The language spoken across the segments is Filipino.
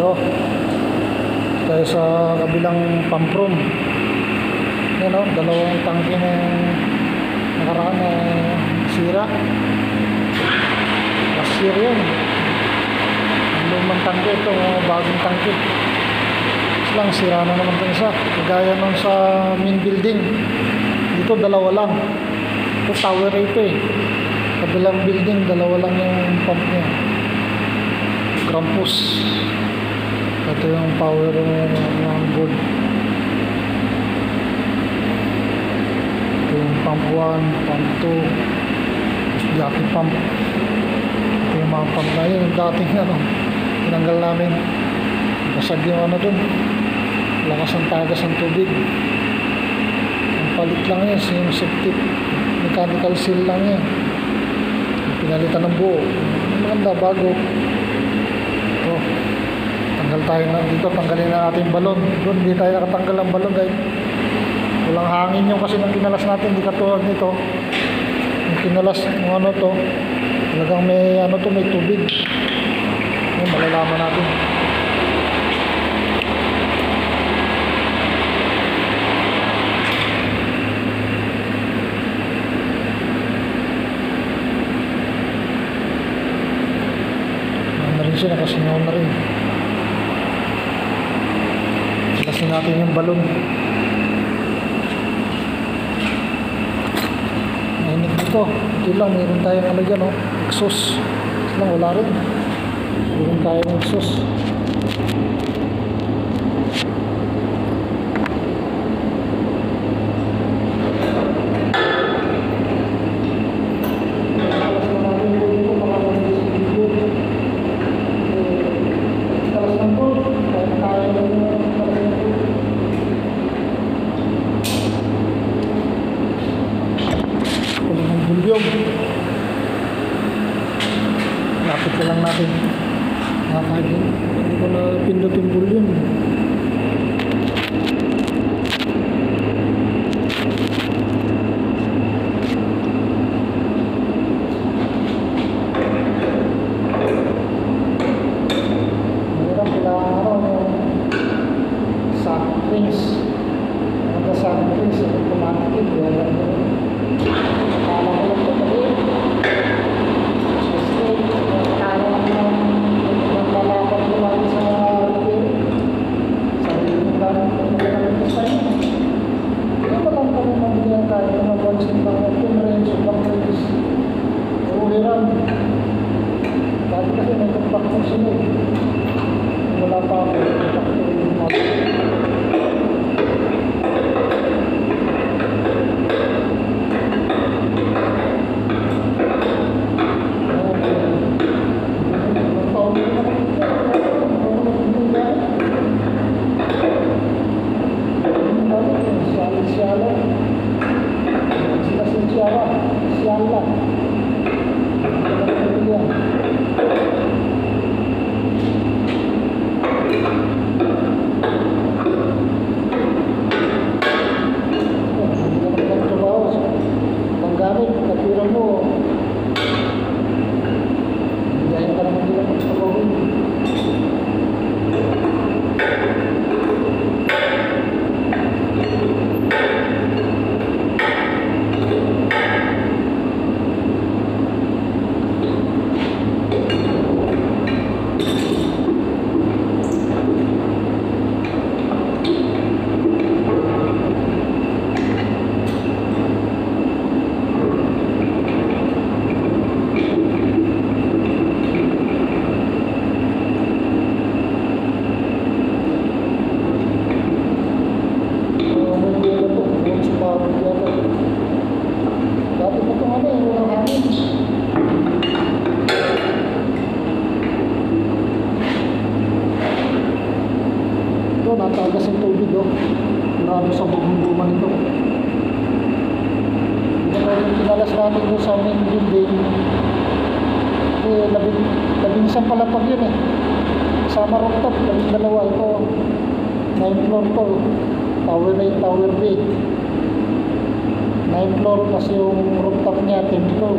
Ito. Tayo sa kabilang pump room. Yan o, dalawang tangke na nakaraan na sira. Last year yun. Ang lumang tangke ito, bagong tangke. Lang, sira na naman ito isa. Kagaya nung sa main building. Dito, dalawa lang. Ito, tower ito eh. Kabilang building, dalawa lang yung pump niya. Krampus. Ito yung power ng, board. Ito yung pump 1, pump 2, jockey pump. Ito yung mga pump na yun. Yung dating ano, tinanggal namin. Basag yung ano dun. Lakas ang tagas ng tubig. Ang palit lang yun, yung septic. Mechanical seal lang yan. Pinalitan ng buo. Maganda, bago. Tanggal tayo na dito. Tanggalin na natin yung balon. Doon, hindi tayo nakatanggal ng balon dahil walang hangin yung kasi nang kinalas natin. Hindi katulad nito. Yung kinalas ng ano to. Talagang may ano to, may tubig. Yun, malalaman natin. Ano na rin siya, nakasingaw na rin. Natin yung balon. Mainit dito. Ito lang, mayroon tayong ano dyan, oh. Exhaust. Ito lang, wala rin. Mayroon tayong exhaust. Kuling ng bulyog. Lapit ka lang natin. Nakakagin. Hindi ko na pindot yung Ito, natagas yung tubig oh. Marami sa bubong nito. Yung kinalas natin doon sa main building. Eh, labing, labing isang palapag yun eh. Sama rooftop, labing dalawa. Ito, 9 floor to. Tower A, Tower B. 9 floor kasi yung rooftop niya, 10 floor.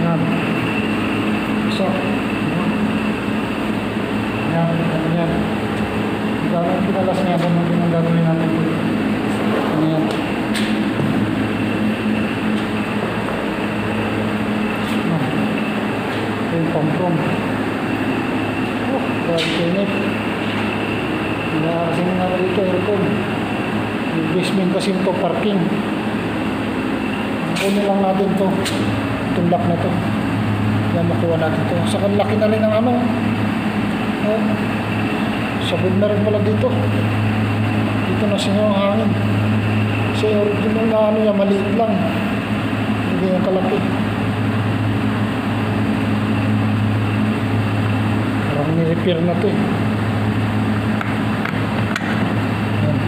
Yan. So, yan, yan, yan. Gagawin pinalas niya, ganun din ang gagawin natin. Ano yan? Ano? Ito yung pom-pom. Oh, grabe kainit. Wala kasi nga dito aircon. Yung basement kasi ito parking. Kunin lang natin to. Itong lock na to. Yan makuha natin to. Sa laki na rin ng ano. Oh. Sabog na rin pala dito. Dito na siya ang hangin. Kasi original na ano yan, maliit lang. Hindi yung kalaki. Parang ni-repair na to eh. Yan.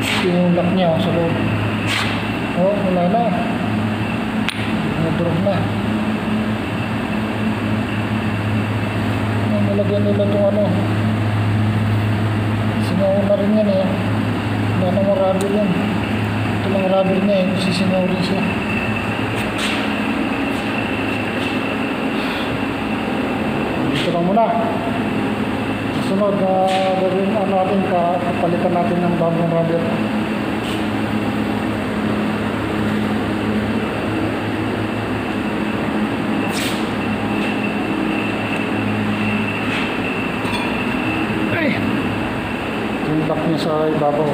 Ito yung lock niya oh, sa loob. Oh, wala na. Nadrog na. Ang nilagyan nila itong ano. Singaw na rin yan eh. Wala namang rubber yan. Ito lang rubber niya eh. Sisingaw rin siya. Dito lang muna. Sunod, uh, gagawin ano natin, pa, papalitan natin ng bagong rubber. Ay! Yung lock niya sa ibabaw.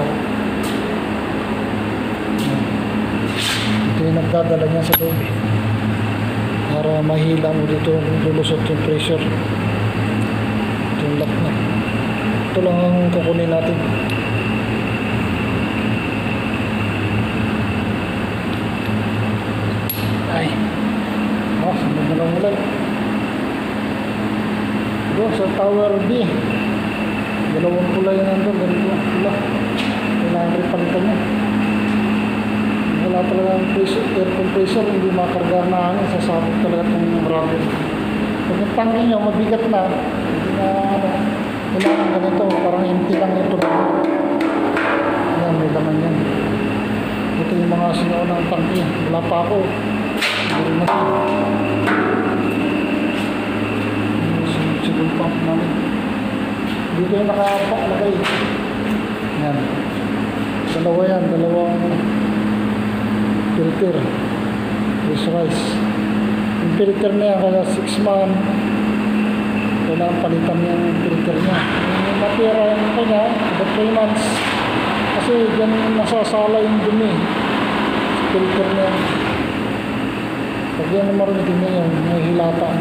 Ito yung nagdadala niya sa loob. Para mahila mo dito lulusot yung pressure. Ito yung lock niya. Ito lang ang kukunin natin. Ay! Oh, sunod na lang ulit. Doon sa Tower B. Dalawang pula yun nandun, ganito ang pula. Kailangan rin palitan niya. Wala talaga ang pressure, air compressor, hindi makarga na hangin, sasabog talaga itong rubber. Pag yung tangke nyo, mabigat na, hindi na, ano, kailangan ganito, parang empty lang ito. Ayan, may laman yan. Ito yung mga sinuo ng tangke. Wala pa ako. Hindi rin na Siguro pump namin. Dito yung nakalagay. Yan. Dalawa yan. Dalawang filter. Pressurize. Yung filter na yan, kaya 6 month. Kailangan palitan yung filter niya. Yung matira yung kanya, about 3 months. Kasi dyan nasasala yung dumi. Sa filter niya. Pag yan naman rin dumi yung may hilata.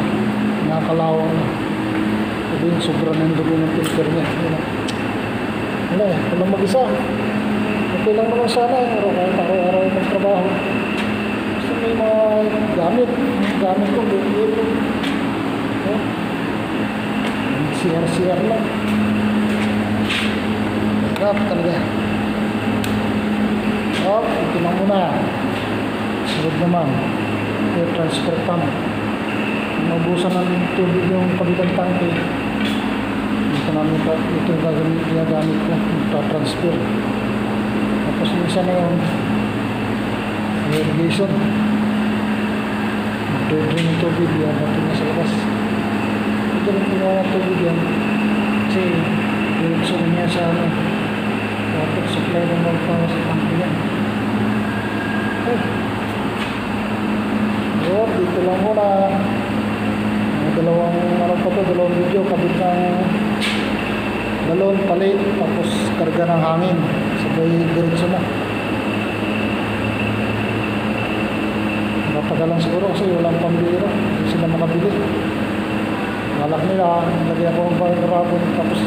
Nakakalawang na. Yung sobra ng dugo ng filter niya. Yun. Wala eh, walang mag-isa. Okay lang naman sana eh. Araw kahit araw-araw magtrabaho. Gusto may mga gamit. Gamit ko, liit ko. Oh. CR-CR lang. Sarap talaga. Oh, ito na muna. Sunod naman. Air transfer pump. Mabusan ng tubig yung kabilang tangke. Namin pa, ito gagamit, ginagamit ko, transfer Tapos yung isa na yung irrigation. Magdodrin yung tubig, yan natin na sa labas. Ito rin kinuha ng tubig yan. Kasi, diretso na niya sa ano. Dapat supply ng mga para sa tangke yan. Oh. Oh, dito lang muna. Dalawang ano pa to, dalawang video kabit ng balon palit tapos karga ng hangin. Sabay diretso na. Matagalan siguro kasi walang pambira hindi sila makabili. Malak nila lagyan ko ng bagong rabon tapos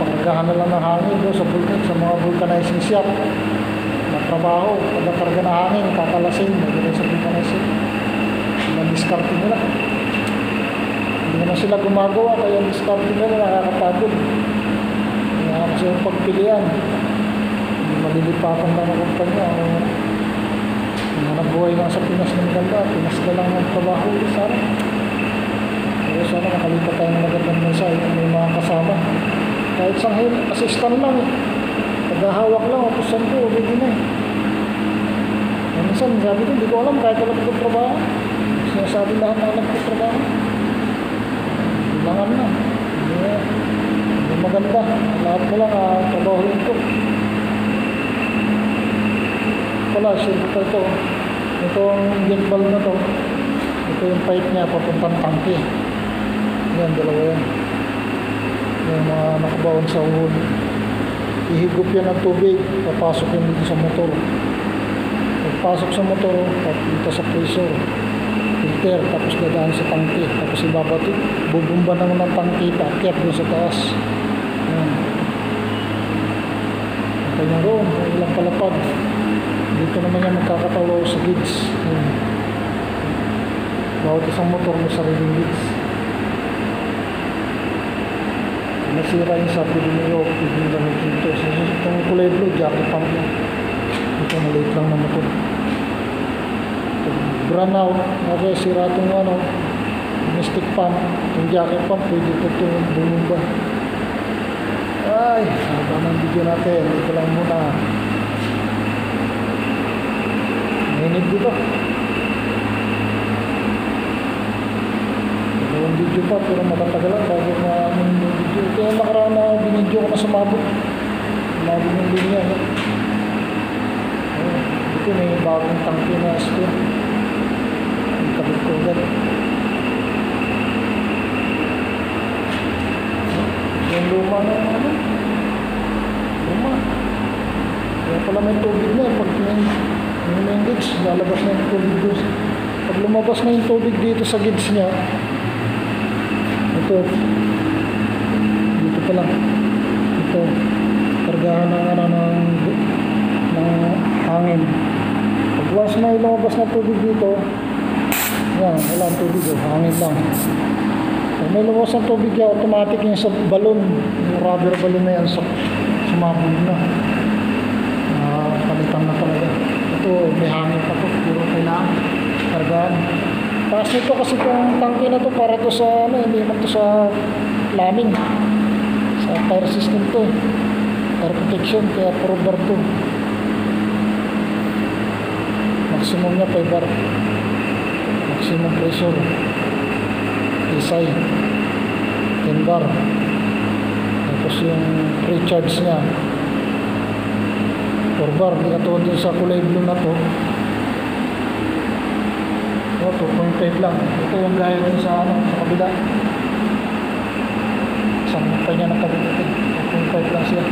pagkargahan na lang ng hangin doon sa vulkan sa mga vulcanizing shop. Trabaho kada karga ng hangin kakalasin lagyan sa vulcanizing. Na-discarte nila. Hindi naman sila gumagawa kaya discarte nila nakakapagod kasi yung pagpilian. Malilipatan lang ang kumpanya. Ang hanap buhay lang sa Pinas ng ganda. Pinas na lang ang trabaho sana. Pero sana makalipat tayo ng magandang mensahe kung may mga kasama. Kahit sa hil, assistant lang eh. Paghahawak lang, utusan ko, ready na eh. Eh, Minsan, sabi ko, hindi ko alam kahit wala ko trabaho. Sinasabi lahat na alam ko trabaho. Kailangan na. Hindi maganda. Lahat lang, ah, trabaho rin ko. Wala, sure ko ito. Ito ang engine valve na to. Ito yung pipe niya, papuntang tangke. Yan, dalawa yan. Yung mga nakabaon sa uhod. Ihigop yan ng tubig, papasok yan dito sa motor. Pagpasok sa motor, dito sa pressure, filter, tapos dadaan sa tangke, tapos ibabato, bubumba naman ng tangke, paakyat doon sa taas. Yan. Kanya roon, ilang palapag. Dito naman yan magkakatawa sa gids. Yan. Bawat isang motor may sariling gids. Nasira yung sa Pilineo, Pilineo dito. So, itong kulay blue, jacket pump lang. Ito maliit lang na motor. Run out, okay, sira itong ano, mystic pump, yung jacket pump, pwede ito bumumba. Ay, haba ng video natin. Ito lang muna. Mainit dito. Dalawang video pa, pero matatagalan bago na yung video. Kaya nakaraan na binidyo ko na sumabot. Sumabot yung linya. No? Ito may bagong tangke na spin. Ang kabit ko agad. Yung luma na ano. Luma. Kaya pala may tubig na. eh. Pag may, may gids, lalabas na yung tubig doon. Pag lumabas na yung tubig dito sa gids niya, ito, dito pa lang. Ito, kargahan ng ano ng, ng hangin. Pag once na lumabas na tubig dito, yan, wala ang tubig, oh, hangin lang. Pag may lumabas ng tubig yan, automatic yung sa balon, yung rubber balon na yan, sa, sumabog na. Ah, palitan na talaga. Ito, may hangin pa to, puro kailangan. Kargaan. Taas nito kasi itong tangke na to para to sa ano, hindi naman to sa lamin. Sa tire system to. eh. Tire protection, kaya puro bar to. Maximum niya 5 bar. Maximum pressure. Isay. 10 bar. Tapos yung recharge niya 4 bar. Hindi katulad dun sa kulay blue na to. O, 2.5 lang. Ito yung gaya dun sa, ano, sa kabila. Isang pa niya nakabit 2.5 lang siya.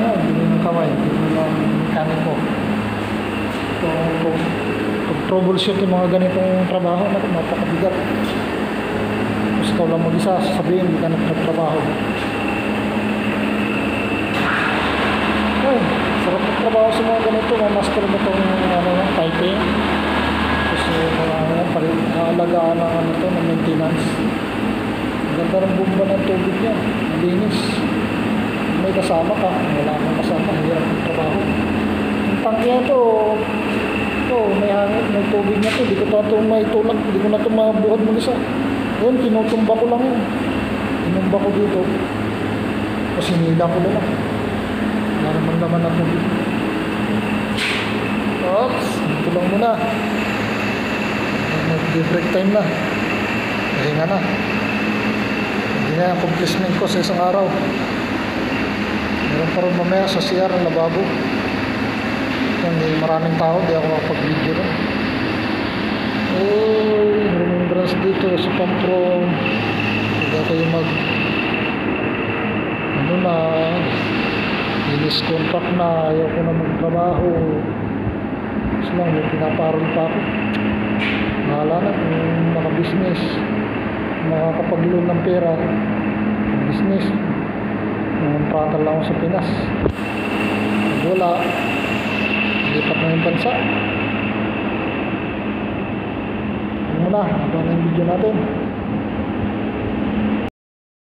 Ah, hindi ng kamay. Hindi ng mekaniko. Kung, kung, kung troubleshoot yung mga ganitong trabaho, naku, napakabigat. Tapos ikaw lang mag-isa, sasabihin, hindi ka nagtatrabaho. Ay, sarap magtrabaho sa mga ganito. Mamaster mo itong ano, typing. Tapos yung mga ano, naalagaan ng ano to, ng maintenance. Ganda ng bumba ng tubig niya. Malinis. May kasama ka. Wala kang kasama. Hirap ng trabaho. Yung tangke to, to, may hangin, may tubig na to. Hindi ko na ito may tulak. Hindi ko na ito mabuhat mo isa. Yun, tinutumba ko lang yun. Tinumba ko dito. Tapos hinila ko na lang. Wala naman na tubig. Oops, ito lang muna. Mag-break time na. Pahinga na. Hindi na yung accomplishment ko sa isang araw. Meron pa rin mamaya sa CR ang lababo. May maraming tao, di ako makapag-video rin. Oh, remembrance dito sa Pampro. Hindi kayo mag... Ano na, Finish contract na, ayaw ko na magtrabaho. Gusto lang, may pinaparol pa ako. Mahala na kung naka-business, makakapag-loan ng pera, business. Nangontrata lang ako sa Pinas. Wala, lipat na yung bansa. Ano muna, hanggang na yung video natin.